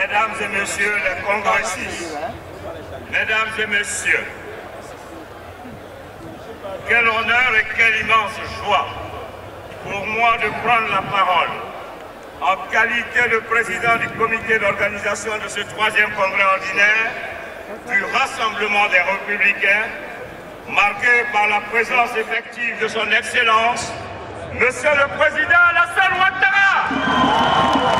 Mesdames et messieurs les congressistes, Mesdames et messieurs, quel honneur et quelle immense joie pour moi de prendre la parole en qualité de président du comité d'organisation de ce troisième congrès ordinaire du Rassemblement des Républicains, marqué par la présence effective de son Excellence, Monsieur le Président Alassane Ouattara.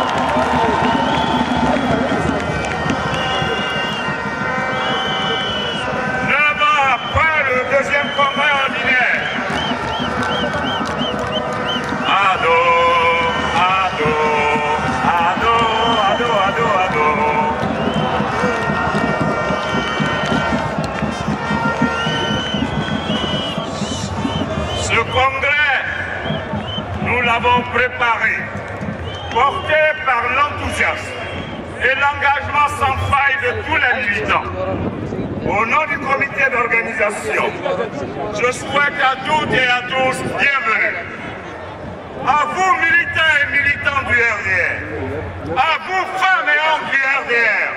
Congrès, nous l'avons préparé, porté par l'enthousiasme et l'engagement sans faille de tous les militants. Au nom du comité d'organisation, je souhaite à toutes et à tous bienvenue. À vous, militants et militants du RDR, à vous, femmes et hommes du RDR,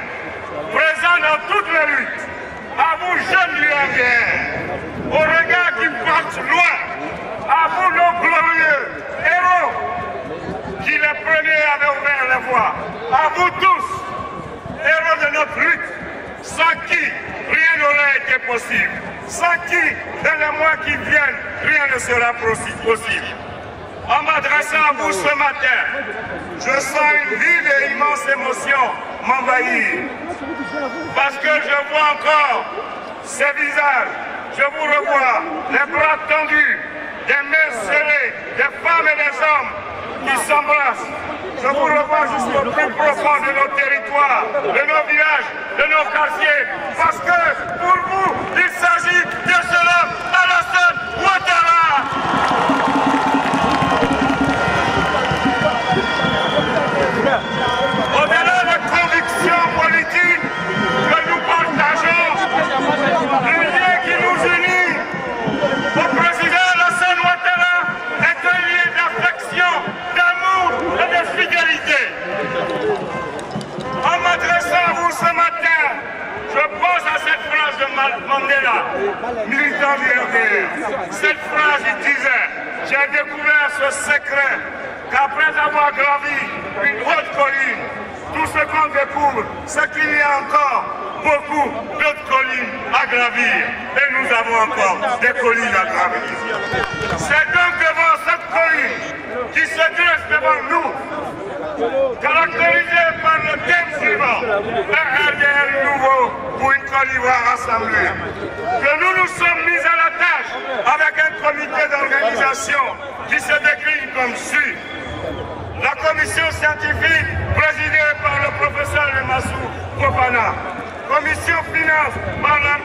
présents dans toutes les luttes, à vous, jeunes du RDR, au regard qui porte loin, à vous, nos glorieux héros, qui les premiers avaient ouvert la voie, à vous tous, héros de notre lutte, sans qui rien n'aurait été possible, sans qui, dans les mois qui viennent, rien ne sera possible. En m'adressant à vous ce matin, je sens une vive et immense émotion m'envahir. Parce que je vois encore ces visages, je vous revois, les bras tendus, des mains serrées, des femmes et des hommes qui s'embrassent. Je vous revois jusqu'au plus profond de nos territoires, de nos villages, de nos quartiers. Parce que pour militant du. Cette phrase, il disait, j'ai découvert ce secret qu'après avoir gravi une haute colline, tout ce qu'on découvre, c'est qu'il y a encore beaucoup d'autres collines à gravir. Et nous avons encore des collines à gravir. C'est donc devant cette colline qui se dresse devant nous, caractérisée par le thème suivant, un RDR nouveau pour une Côte rassemblée, que nous nous sommes mis à la tâche avec un comité d'organisation qui se décline comme suit. La commission scientifique présidée par le professeur Lemassou Fofana, commission finance par la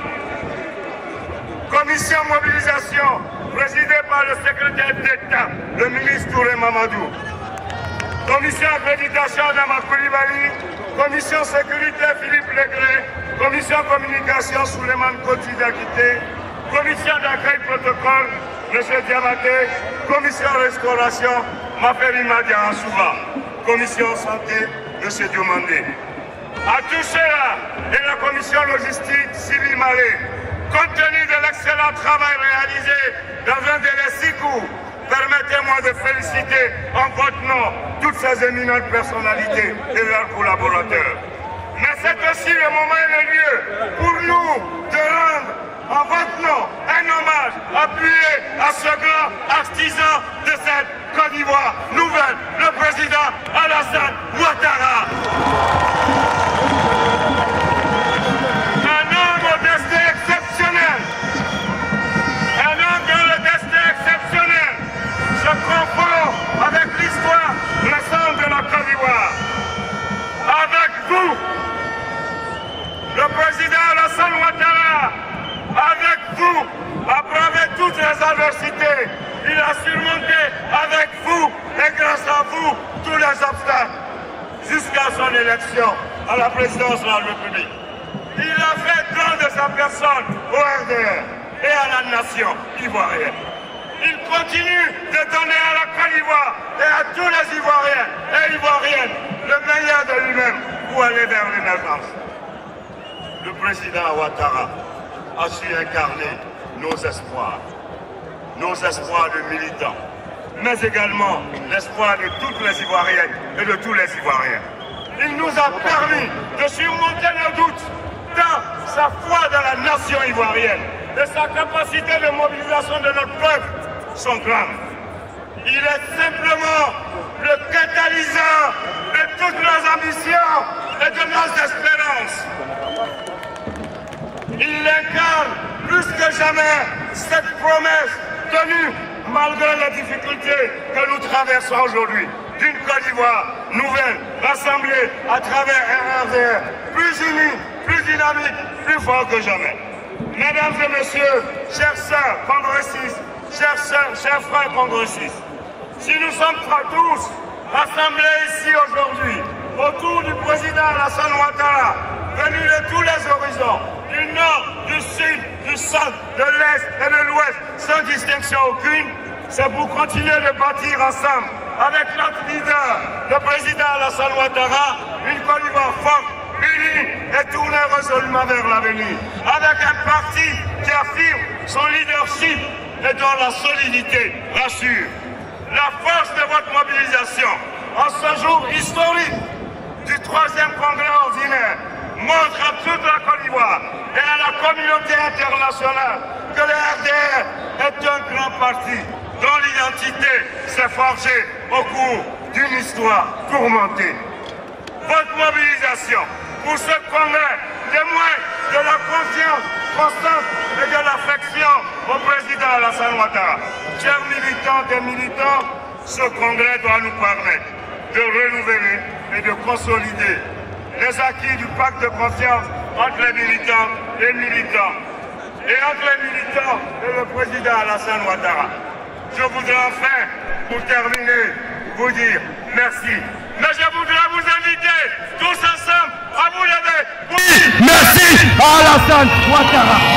commission mobilisation présidée par le secrétaire d'État, le ministre Touré Mamadou, commission accréditation Dama Koulibaly, commission sécurité Philippe Legré, commission communication Souleymane Koti d'Akité, commission d'accueil protocole M. Diabaté, commission restauration Maferi Madia Ansouba, commission santé M. Diomandé. À tout cela, et la commission logistique Sylvie Malé, compte tenu de l'excellent travail réalisé dans un délai si court, permettez-moi de féliciter en votre nom toutes ces éminentes personnalités et leurs collaborateurs. Mais c'est aussi le moment et le lieu pour nous de rendre en votre nom un hommage appuyé à ce grand artisan il a surmonté avec vous et grâce à vous tous les obstacles jusqu'à son élection à la présidence de la République. Il a fait don de sa personne au RDR et à la nation ivoirienne. Il continue de donner à la Côte d'Ivoire et à tous les Ivoiriens et Ivoiriennes le meilleur de lui-même pour aller vers l'émergence. Le président Ouattara a su incarner nos espoirs, nos espoirs de militants, mais également l'espoir de toutes les Ivoiriennes et de tous les Ivoiriens. Il nous a permis de surmonter nos doutes, dans sa foi dans la nation ivoirienne et sa capacité de mobilisation de notre peuple sont grandes. Il est simplement le catalyseur de toutes nos ambitions et de nos espérances. Il incarne plus que jamais cette promesse tenue malgré les difficultés que nous traversons aujourd'hui. D'une Côte d'Ivoire nouvelle, rassemblée à travers un plus unie, plus dynamique, plus fort que jamais. Mesdames et messieurs, chers sœurs congressistes, chers sœurs, chers frères congressistes, si nous sommes tous rassemblés ici aujourd'hui autour du président Alassane Ouattara, venu de tous les horizons, du nord, de l'est et de l'ouest, sans distinction aucune, c'est pour continuer de bâtir ensemble avec notre leader, le président Alassane Ouattara, une Côte d'Ivoire forte, unie et tournée résolument vers l'avenir. Avec un parti qui affirme son leadership et dont la solidité rassure. La force de votre mobilisation en ce jour historique du troisième congrès ordinaire montre à toute la Côte d'Ivoire et à la communauté internationale que le RDR est un grand parti dont l'identité s'est forgée au cours d'une histoire tourmentée. Votre mobilisation pour ce congrès témoigne de la confiance constante et de l'affection au président Alassane Ouattara. Chers militants et militants, ce congrès doit nous permettre de renouveler et de consolider les acquis du pacte de confiance entre les militants et les militants, et entre les militants et le président Alassane Ouattara. Je voudrais enfin, pour terminer, vous dire merci. Mais je voudrais vous inviter tous ensemble à vous lever. Oui, merci à Alassane Ouattara.